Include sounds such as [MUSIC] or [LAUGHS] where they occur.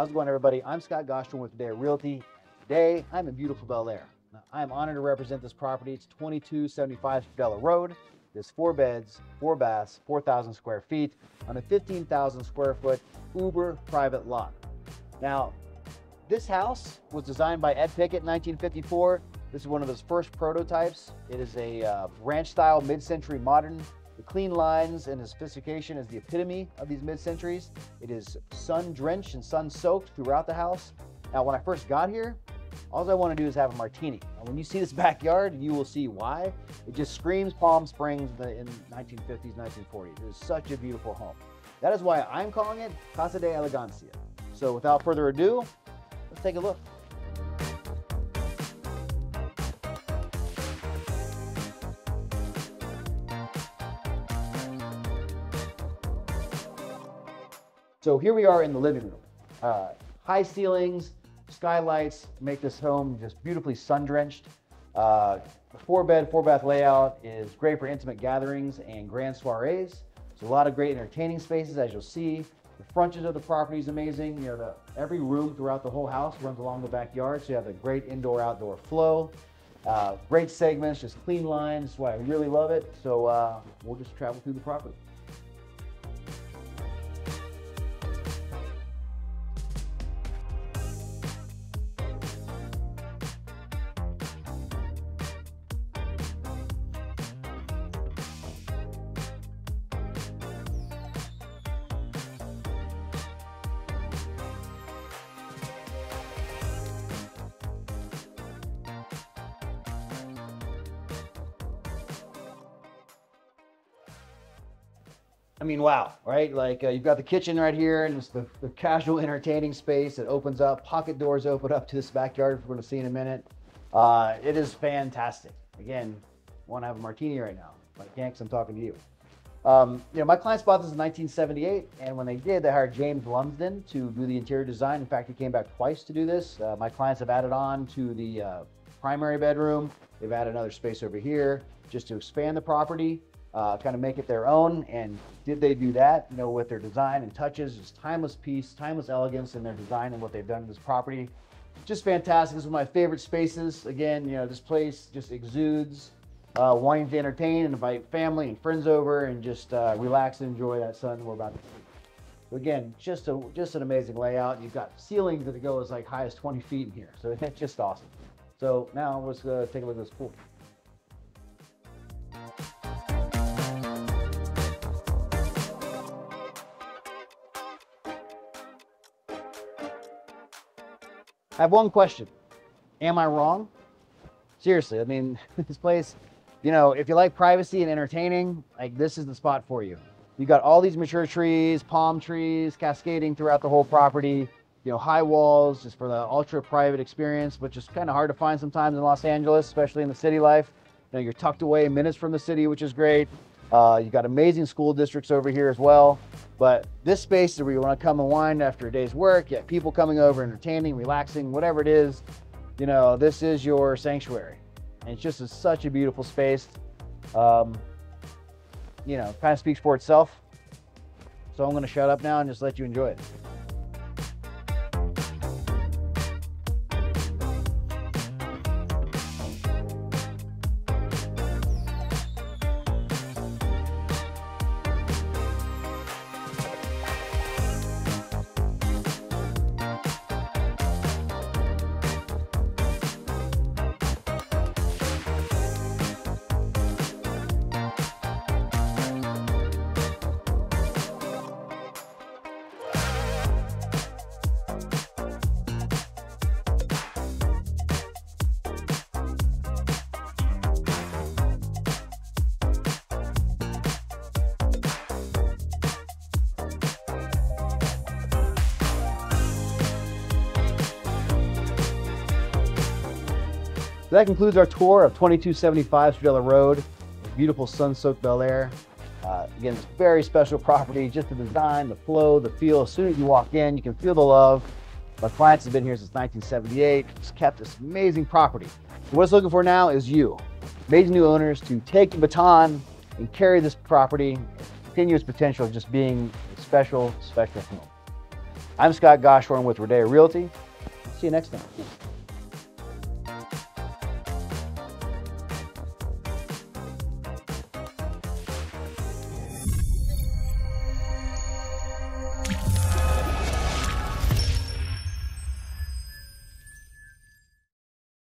How's it going, everybody? I'm Scott Goshorn with Rodeo Realty. Today, I'm in beautiful Bel Air. I am honored to represent this property. It's 2275 Stradella Road. There's four beds, four baths, 4,000 square feet on a 15,000 square foot uber private lot. Now, this house was designed by Ed Fickett in 1954. This is one of his first prototypes. It is a uh, ranch style mid-century modern the clean lines and the sophistication is the epitome of these mid-centuries. It is sun-drenched and sun-soaked throughout the house. Now, when I first got here, all I want to do is have a martini. And when you see this [LAUGHS] backyard, you will see why. It just screams Palm Springs in the 1950s, 1940s. It is such a beautiful home. That is why I'm calling it Casa de Elegancia. So without further ado, let's take a look. So here we are in the living room. Uh, high ceilings, skylights make this home just beautifully sun-drenched. Uh, the four bed, four bath layout is great for intimate gatherings and grand soirees. So a lot of great entertaining spaces as you'll see. The frontage of the property is amazing. You know, the, every room throughout the whole house runs along the backyard. So you have a great indoor outdoor flow. Uh, great segments, just clean lines. That's why I really love it. So uh, we'll just travel through the property. I mean, wow, right? Like uh, you've got the kitchen right here and it's the, the casual entertaining space that opens up. Pocket doors open up to this backyard, we're to see in a minute. Uh, it is fantastic. Again, want to have a martini right now, can't because I'm talking to you. Um, you know, my clients bought this in 1978, and when they did, they hired James Lumsden to do the interior design. In fact, he came back twice to do this. Uh, my clients have added on to the uh, primary bedroom. They've added another space over here just to expand the property uh, kind of make it their own. And did they do that? You know, with their design and touches, just timeless piece, timeless elegance in their design and what they've done to this property. Just fantastic. This is one of my favorite spaces. Again, you know, this place just exudes uh, wanting to entertain and invite family and friends over and just uh, relax and enjoy that sun we're about to see. Again, just a just an amazing layout. You've got ceilings that go as like high as 20 feet in here. So [LAUGHS] it's just awesome. So now let's uh, take a look at this pool. I have one question. Am I wrong? Seriously, I mean, [LAUGHS] this place, you know, if you like privacy and entertaining, like this is the spot for you. You got all these mature trees, palm trees cascading throughout the whole property, you know, high walls just for the ultra private experience, which is kind of hard to find sometimes in Los Angeles, especially in the city life. You know, you're tucked away minutes from the city, which is great. Uh, you got amazing school districts over here as well. But this space is where you want to come and wind after a day's work. You have people coming over, entertaining, relaxing, whatever it is. You know, this is your sanctuary. And it's just a, such a beautiful space. Um, you know, kind of speaks for itself. So I'm going to shut up now and just let you enjoy it. So that concludes our tour of 2275 Stradella Road, beautiful sun-soaked Bel Air. Uh, again, it's very special property, just the design, the flow, the feel. As soon as you walk in, you can feel the love. My clients have been here since 1978. It's kept this amazing property. So what it's looking for now is you, amazing new owners, to take the baton and carry this property, continue its potential of just being a special, special home. I'm Scott Goshorn with Rodeo Realty. See you next time.